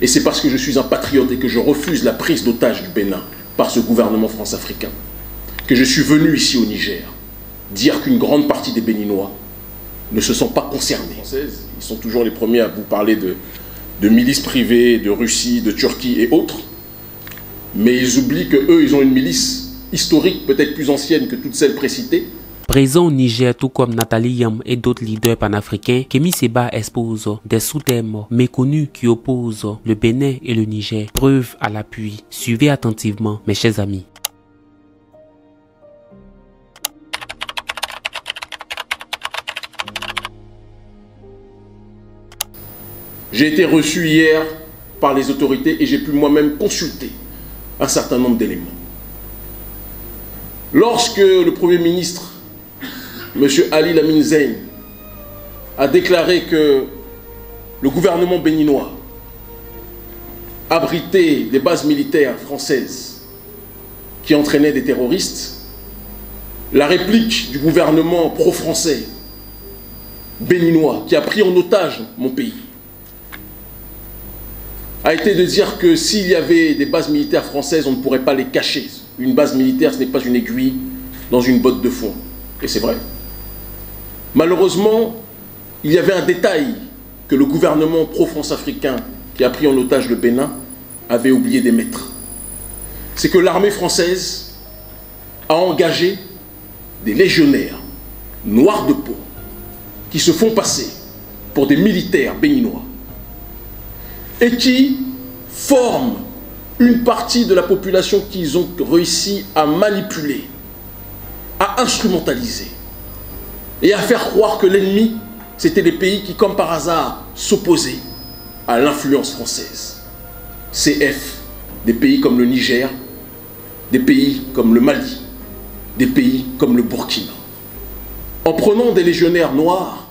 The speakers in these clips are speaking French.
Et c'est parce que je suis un patriote et que je refuse la prise d'otage du Bénin par ce gouvernement france-africain que je suis venu ici au Niger dire qu'une grande partie des Béninois ne se sont pas concernés. Ils sont toujours les premiers à vous parler de, de milices privées, de Russie, de Turquie et autres. Mais ils oublient qu'eux, ils ont une milice historique, peut-être plus ancienne que toutes celles précitées, Présent au Niger, tout comme Nathalie Yam et d'autres leaders panafricains, Kémy Seba expose des sous-thèmes méconnus qui opposent le Bénin et le Niger. Preuve à l'appui. Suivez attentivement, mes chers amis. J'ai été reçu hier par les autorités et j'ai pu moi-même consulter un certain nombre d'éléments. Lorsque le Premier ministre M. Ali Lamine Zayn a déclaré que le gouvernement béninois abritait des bases militaires françaises qui entraînaient des terroristes, la réplique du gouvernement pro-français béninois qui a pris en otage mon pays a été de dire que s'il y avait des bases militaires françaises, on ne pourrait pas les cacher. Une base militaire, ce n'est pas une aiguille dans une botte de foin. Et c'est vrai. Malheureusement, il y avait un détail que le gouvernement pro-France africain qui a pris en otage le Bénin avait oublié d'émettre. C'est que l'armée française a engagé des légionnaires noirs de peau qui se font passer pour des militaires béninois et qui forment une partie de la population qu'ils ont réussi à manipuler, à instrumentaliser et à faire croire que l'ennemi, c'était les pays qui, comme par hasard, s'opposaient à l'influence française. CF, des pays comme le Niger, des pays comme le Mali, des pays comme le Burkina. En prenant des légionnaires noirs,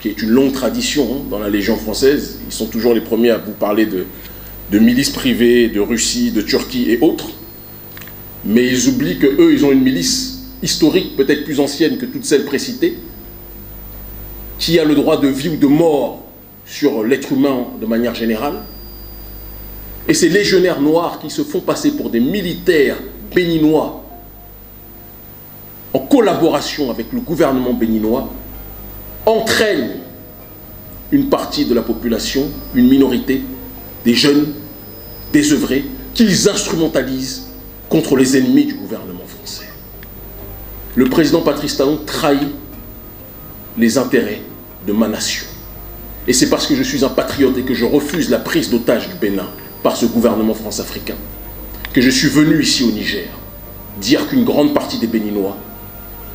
qui est une longue tradition hein, dans la Légion française, ils sont toujours les premiers à vous parler de milices privées, de Russie, de Turquie et autres, mais ils oublient qu'eux, ils ont une milice historique, peut-être plus ancienne que toutes celles précitées, qui a le droit de vie ou de mort sur l'être humain de manière générale. Et ces légionnaires noirs qui se font passer pour des militaires béninois en collaboration avec le gouvernement béninois entraînent une partie de la population, une minorité, des jeunes, désœuvrés, qu'ils instrumentalisent contre les ennemis du gouvernement français le président Patrice Talon trahit les intérêts de ma nation. Et c'est parce que je suis un patriote et que je refuse la prise d'otage du Bénin par ce gouvernement france-africain que je suis venu ici au Niger dire qu'une grande partie des Béninois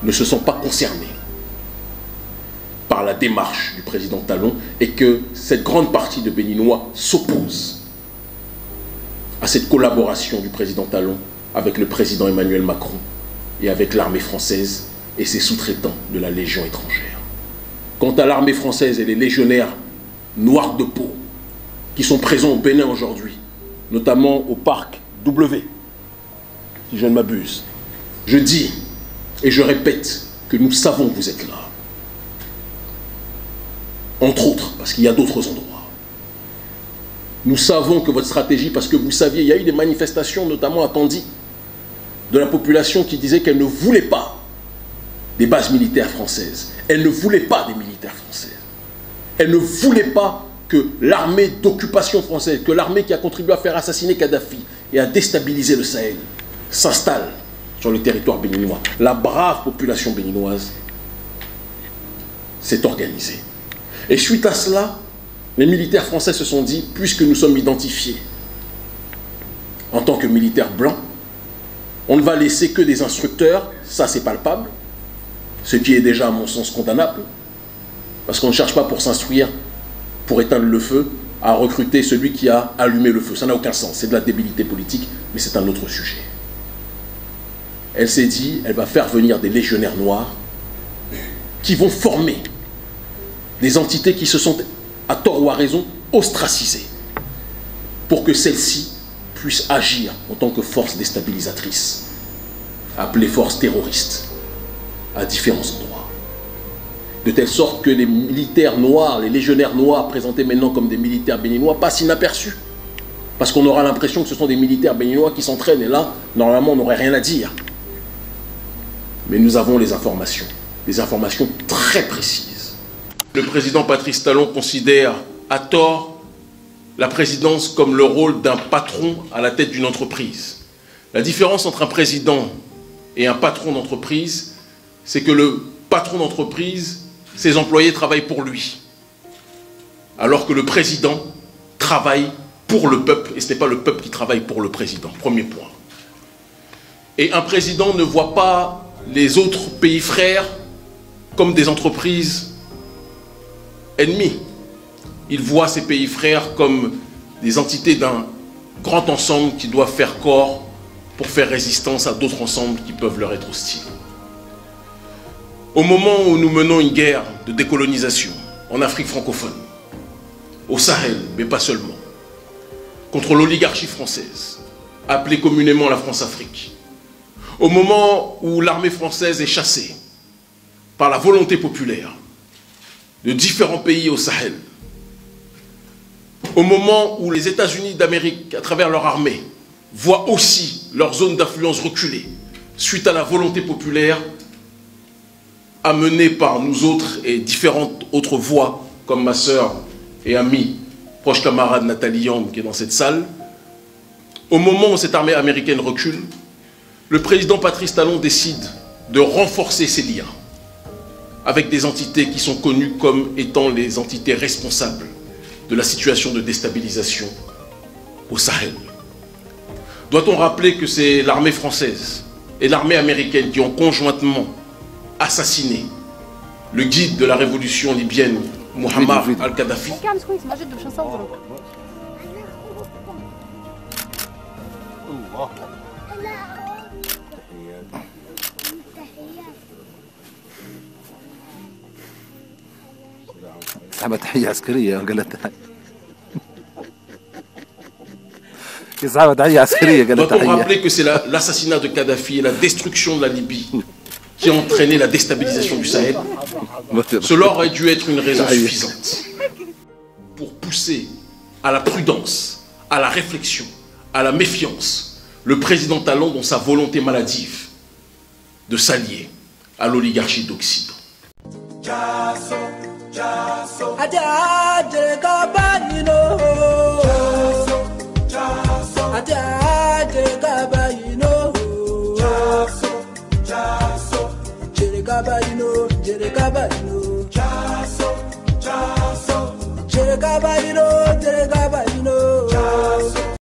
ne se sont pas concernés par la démarche du président Talon et que cette grande partie de Béninois s'oppose à cette collaboration du président Talon avec le président Emmanuel Macron et avec l'armée française et ses sous-traitants de la Légion étrangère. Quant à l'armée française et les légionnaires noirs de peau qui sont présents au Bénin aujourd'hui, notamment au parc W, si je ne m'abuse, je dis et je répète que nous savons que vous êtes là. Entre autres, parce qu'il y a d'autres endroits. Nous savons que votre stratégie, parce que vous saviez, il y a eu des manifestations, notamment à Tandy, de la population qui disait qu'elle ne voulait pas des bases militaires françaises. Elle ne voulait pas des militaires français. Elle ne voulait pas que l'armée d'occupation française, que l'armée qui a contribué à faire assassiner Kadhafi et à déstabiliser le Sahel, s'installe sur le territoire béninois. La brave population béninoise s'est organisée. Et suite à cela, les militaires français se sont dit, puisque nous sommes identifiés en tant que militaires blancs, on ne va laisser que des instructeurs, ça c'est palpable, ce qui est déjà à mon sens condamnable, parce qu'on ne cherche pas pour s'instruire, pour éteindre le feu, à recruter celui qui a allumé le feu. Ça n'a aucun sens, c'est de la débilité politique, mais c'est un autre sujet. Elle s'est dit, elle va faire venir des légionnaires noirs qui vont former des entités qui se sont, à tort ou à raison, ostracisées, pour que celles-ci puisse agir en tant que force déstabilisatrice, appelée force terroriste, à différents endroits. de telle sorte que les militaires noirs, les légionnaires noirs présentés maintenant comme des militaires béninois passent inaperçus. Parce qu'on aura l'impression que ce sont des militaires béninois qui s'entraînent, et là, normalement, on n'aurait rien à dire. Mais nous avons les informations, des informations très précises. Le président Patrice Talon considère à tort la présidence comme le rôle d'un patron à la tête d'une entreprise. La différence entre un président et un patron d'entreprise, c'est que le patron d'entreprise, ses employés travaillent pour lui. Alors que le président travaille pour le peuple, et ce n'est pas le peuple qui travaille pour le président. Premier point. Et un président ne voit pas les autres pays frères comme des entreprises ennemies. Il voit ces pays frères comme des entités d'un grand ensemble qui doivent faire corps pour faire résistance à d'autres ensembles qui peuvent leur être hostiles. Au moment où nous menons une guerre de décolonisation en Afrique francophone, au Sahel, mais pas seulement, contre l'oligarchie française, appelée communément la France-Afrique, au moment où l'armée française est chassée par la volonté populaire de différents pays au Sahel, au moment où les États-Unis d'Amérique, à travers leur armée, voient aussi leur zone d'influence reculer suite à la volonté populaire amenée par nous autres et différentes autres voix, comme ma sœur et amie, proche camarade Nathalie Young qui est dans cette salle. Au moment où cette armée américaine recule, le président Patrice Talon décide de renforcer ses liens avec des entités qui sont connues comme étant les entités responsables de la situation de déstabilisation au Sahel. Doit-on rappeler que c'est l'armée française et l'armée américaine qui ont conjointement assassiné le guide de la révolution libyenne, Muhammad al-Kadhafi? Doit-on rappeler que c'est l'assassinat de Kadhafi et la destruction de la Libye qui a entraîné la déstabilisation du Sahel. Cela aurait dû être une raison suffisante pour pousser à la prudence, à la réflexion, à la méfiance le président Talon dans sa volonté maladive de s'allier à l'oligarchie d'Occident. ajá jèrè ká bá yín lọ. ajá.